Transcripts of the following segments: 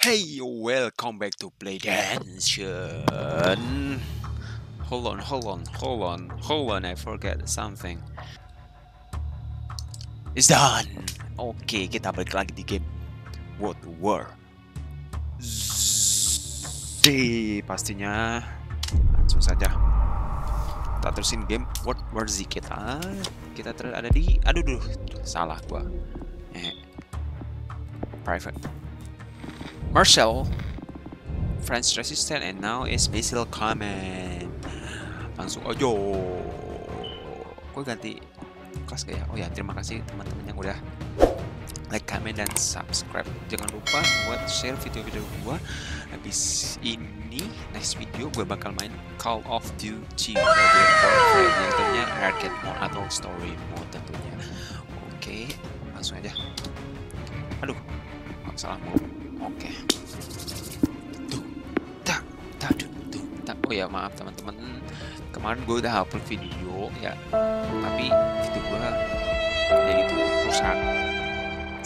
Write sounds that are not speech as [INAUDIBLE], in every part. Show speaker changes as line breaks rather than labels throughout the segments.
Hey, welcome back to Play Dancing. Hold on, hold on, hold on, hold on. I forget something. It's done. Oke, kita balik lagi di game World War Z pastinya. Langsung saja. Kita terusin game World War Z kita. Kita ter ada di, aduh, duh, salah gua. Eh, private. Marshall, French resistant and now is Basil Command. Langsung aja. Gue ganti kelas kayak. Oh ya, terima kasih teman-teman yang udah like, comment, dan subscribe. Jangan lupa buat share video-video gue. Habis ini, next video gue bakal main Call of Duty Modern Warfare. Yang tentunya arcade mode atau story mode tentunya. Oke, langsung aja. Aduh, salah mode. Oke. Tuh, tak, tak, tuh, tak. Oh ya maaf teman-teman. Kemarin gue udah upload video ya, tapi video gue jadi itu rusak.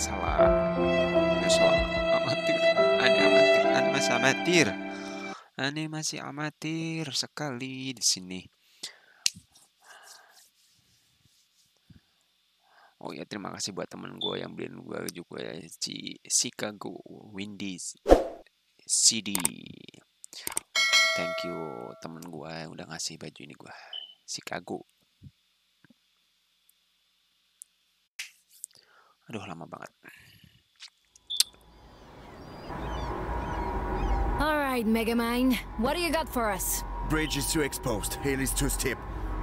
Salah. Ya salah. Amatir. Ane amatir. Ane masih amatir. Ane masih amatir sekali di sini. Oh ya terima kasih buat temen gue yang beliin gue juga ya si Chicago Windies CD. Thank you temen gue yang udah ngasih baju ini gue Chicago. Aduh lama banget.
All right, Megamind. What do you got for us?
Bridge is too exposed. Hill is too steep.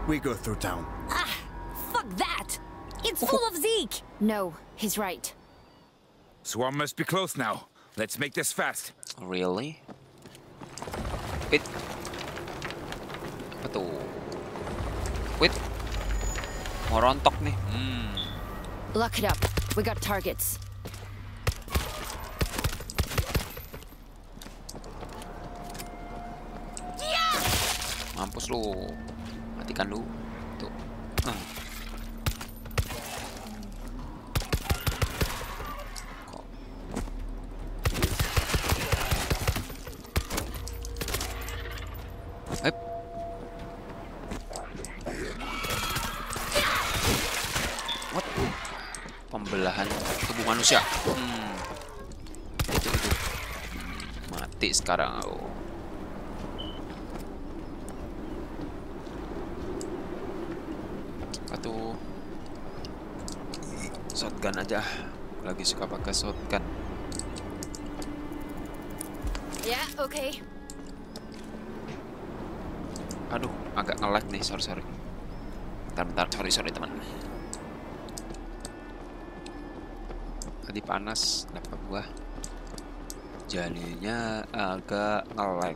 We go through town.
Fuck that! It's full of Zeke! No, he's right.
Swarm must be close now. Let's make this fast.
Really? Wait. Apa tuh? Wait. Mau rontok nih. Hmm.
Lock it up. We got targets.
Mampus lu. Matikan lu. What? Pembelahan tubuh manusia. Hmm. Itu itu. Hmm, Mati sekarang aku. Atau shotgun aja. Lagi suka pakai shotgun.
Yeah, okay.
Aduh, agak nge-lag nih, sorry sorry. Bentar bentar, sorry sorry teman. Tadi panas, dapat gua. Jadinya agak nge-lag.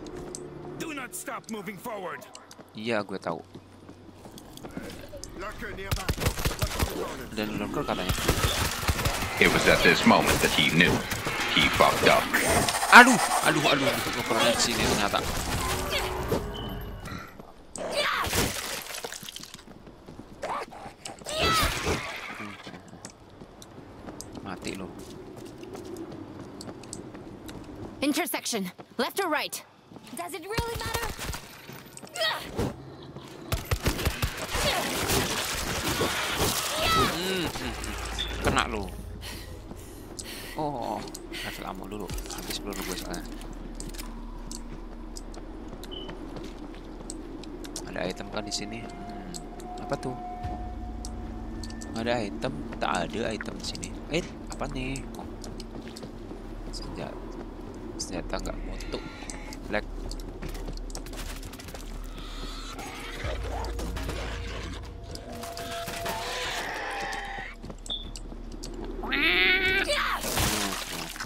Do not stop moving forward.
Iya, gue tahu. Dan lurker katanya.
It was at this moment that he knew he fucked up.
Aduh, aduh, aduh, aduh, sini ternyata. Mati lo.
Intersection. Left or right? Does it really matter?
Kena lo. Oh, level ammo dulu. Habis peluru gue soalnya. Ada item kan di sini? Hmm, apa tuh? Ada item, tak ada item di sini. Eh, apa nih? Senjata nggak mutu.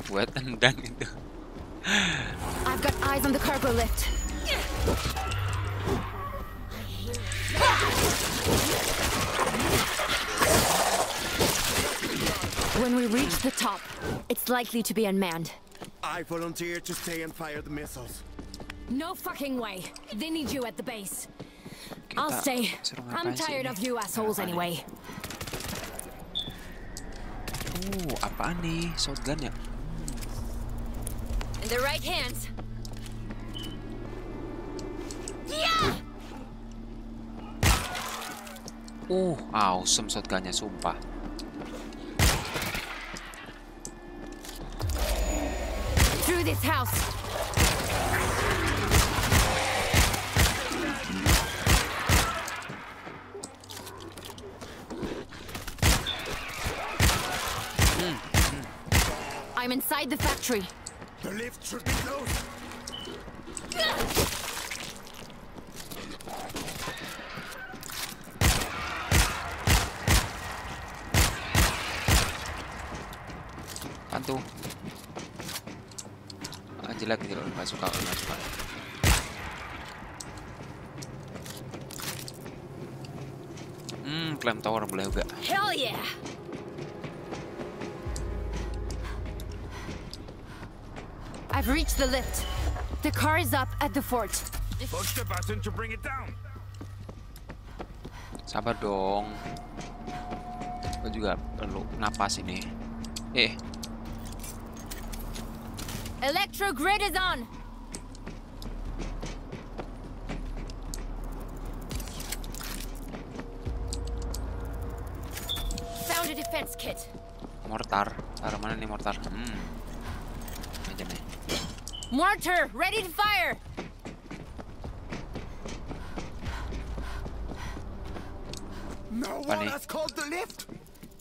Buat tendang itu.
I've got eyes on the cargo lift. When we reach the top, it's likely to be unmanned.
I volunteer to stay and fire the missiles.
No fucking way. They need you at the base. I'll stay. I'm tired of you assholes
Apaan
anyway.
Oh, apaan nih? Shotgun ya?
the right hands. Yeah!
Uh, awesome shotgunnya sumpah.
This house. I'm inside the factory.
The lift should be closed.
Apaan tuh? Jelek gitu loh, nggak suka, nggak suka. Hmm, climb tower boleh juga.
Hell yeah! I've reached the lift. The car is up at the fort.
Push the button to bring it down.
Sabar dong. Gue juga perlu napas ini. Eh,
Electro grid is on. Found a defense kit.
mortar. Taruh mana nih mortar? Hmm. Aja nih.
Mortar, ready to fire.
No one has called the lift.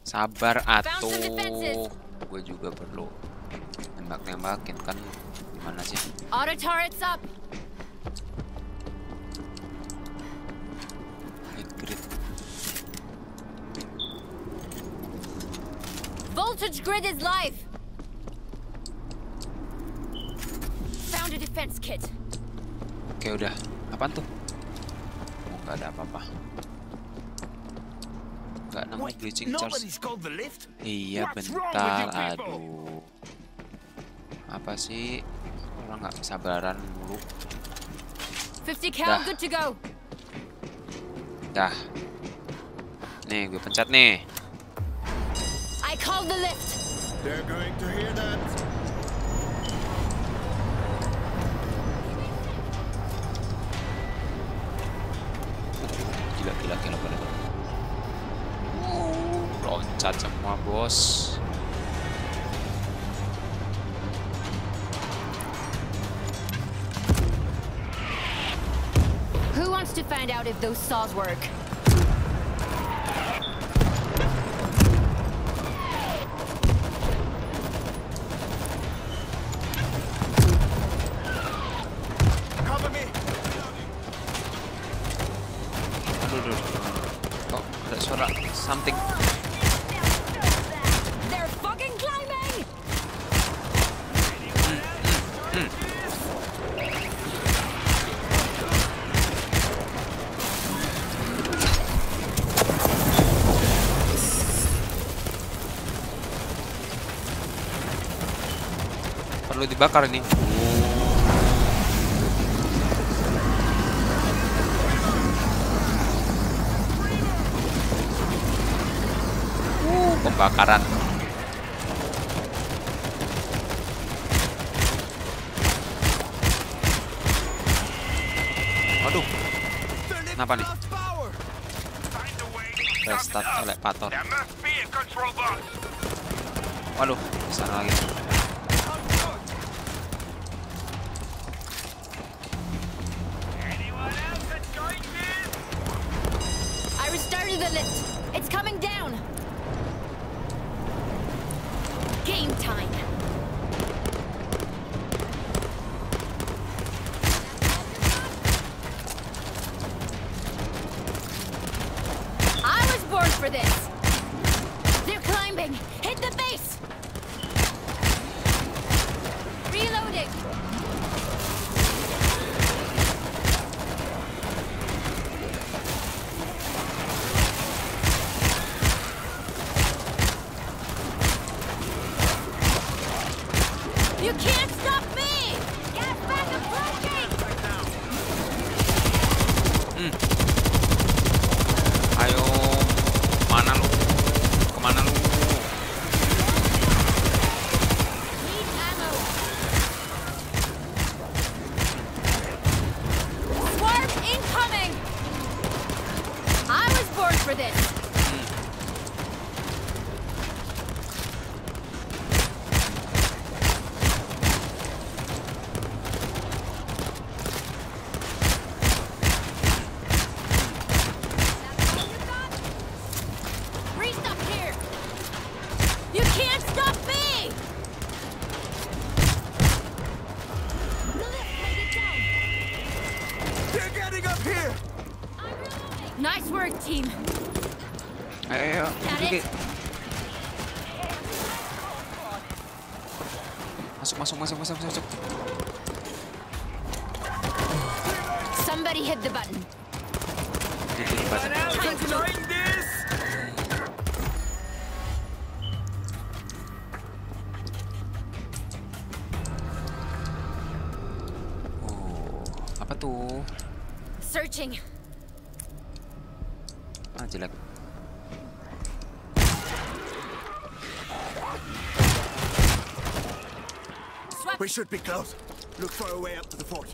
Sabar atuh. Gue juga perlu nembak-nembakin kan. Gimana sih?
Auto turrets up.
Grid.
Voltage grid is live. Found a defense kit.
Oke udah. Apaan tuh? Oh, nggak ada apa-apa. Nggak nemu
Wait,
bleaching charge. Iya bentar, aduh. Apa sih? Orang nggak sabaran mulu.
50 cal,
Dah.
good to go.
Dah. Nih, gue pencet nih.
I called the lift.
They're going to hear that.
Gila, gila, gila, gila. Loncat semua, bos.
To find out if those saws work?
Dibakar ini. Uh, pembakaran.
Lift
Kenapa nih? restart elevator. Waduh, sana lagi.
Restarted the lift. It's coming down. Game time. You can't stop
Masuk, masuk, masuk.
Somebody hit the button.
Oh, apa tuh?
Searching.
Ah, jelek.
Should be close. Look for a way up to the fort.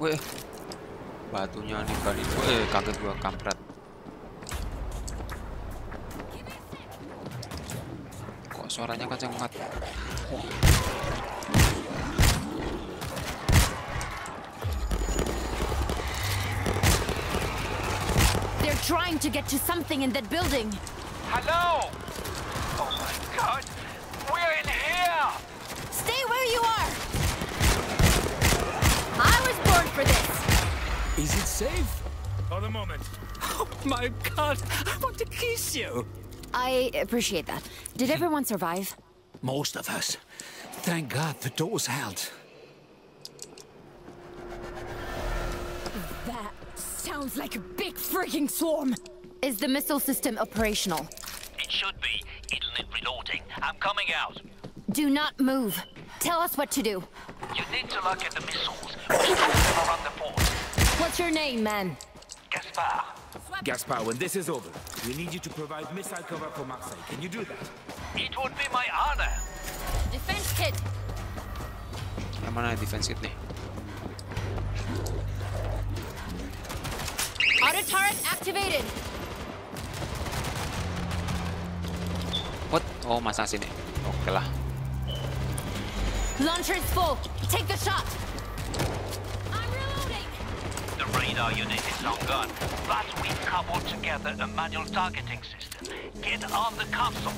Weh, batunya nih kali. Weh, kaget gua kampret. Kok suaranya kenceng banget?
Trying to get to something in that building.
Hello? Oh my god! We're in here!
Stay where you are. I was born for this.
Is it safe?
For the moment.
Oh my god, I want to kiss you.
I appreciate that. Did everyone survive?
Most of us. Thank God the door's held.
That sounds like a big freaking swarm. Is the missile system operational?
It should be. It'll need reloading. I'm coming out.
Do not move. Tell us what to do.
You need to look at the missiles. We throw them around the fort.
What's your name, man?
Gaspar.
Gaspar, when this is over, we need you to provide missile cover for Marseille. Can you do that?
It would be my honor.
Defense kit.
Yang mana defense kit nih?
Auto turret activated.
What? Oh, masang sini. Oke lah.
Launcher is full. Take the shot. I'm reloading.
The radar unit is long gone, but we've cobbled together a manual targeting system. Get on the console.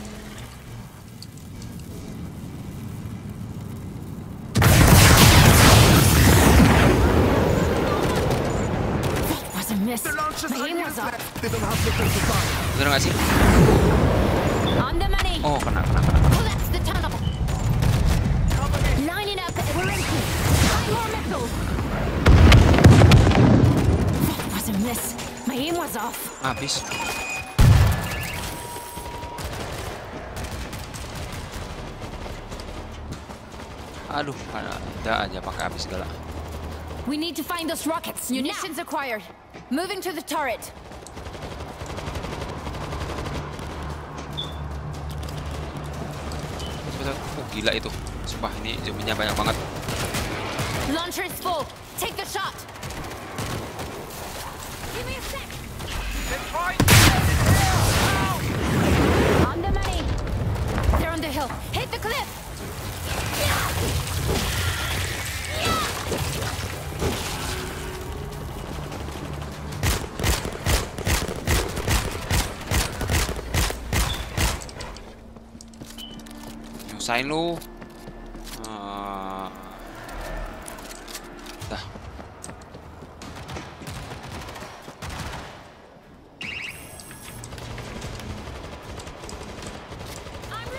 Bener nggak sih? Oh, kena, kena, kena. Habis. Aduh, ada aja pakai habis segala.
We need to find those rockets. Munitions acquired. Moving to the turret.
Oh, gila itu. Sumpah ini zombie-nya banyak banget.
Launcher is full. Take the shot.
Nyusahin lu. Dah.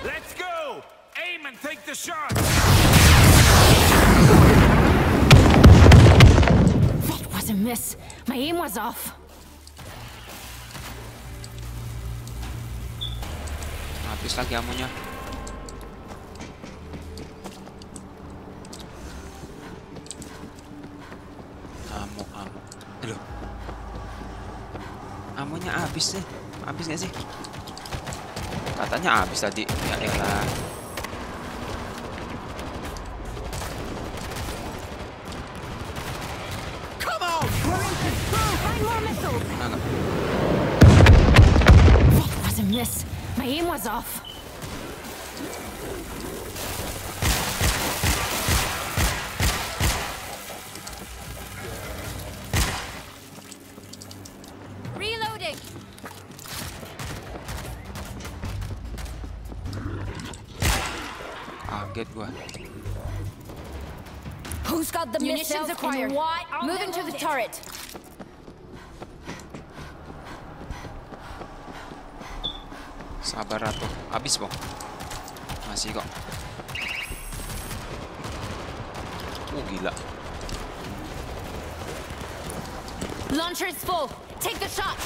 Let's go! Aim and take the shot!
That was a miss. My aim was off.
Habis lagi amunya. Amunya habis nih. Habis nggak sih? Katanya habis tadi. Ya elah. Nah.
That was a miss. My aim was off. Oh,
Kaget gua.
Who's got the
Munitions
missiles
acquired.
why?
I'll
Moving to the
it.
turret.
Sabar Ratu. Habis, Bang. Masih kok. Oh, gila.
Launcher is full. Take the shot.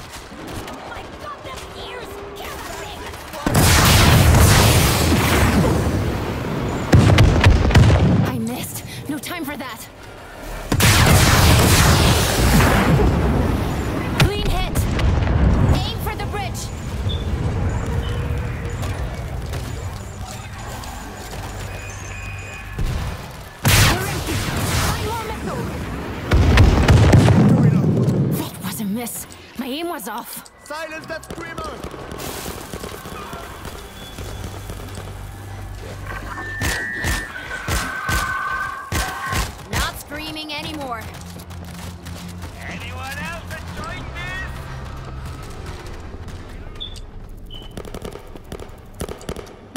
Time for that. Clean hit. Aim for the bridge. That was a miss. My aim was off.
Silence that screamer!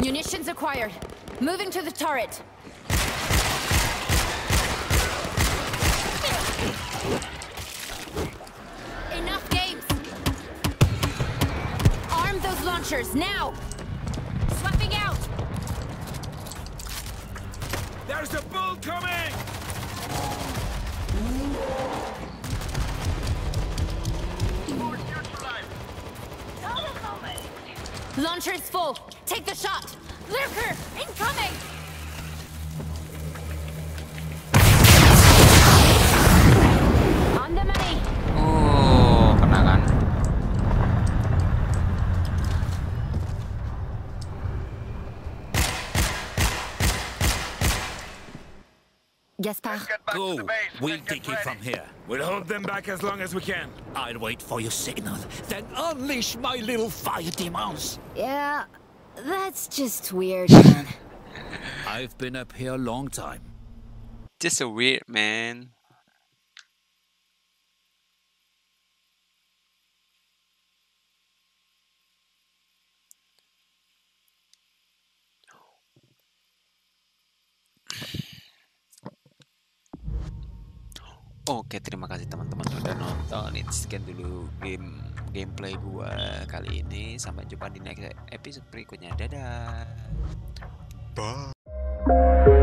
Munitions acquired. Moving to the turret. Enough games. Arm those launchers now. Swapping out.
There's a bull coming!
Launcher is full. Take the shot. Lurker, incoming. On the money.
Oh, kena kan.
Gaspard,
Go. We'll take it from here.
We'll hold them back as long as we can.
I'll wait for your signal, then unleash my little fire demons.
yeah, that's just weird, man. [LAUGHS]
I've been up here a long time.
Just a weird, man. [SIGHS] Oke, terima kasih teman-teman udah nonton. Ini sekian dulu game gameplay gua kali ini. Sampai jumpa di next episode berikutnya. Dadah.
Bye.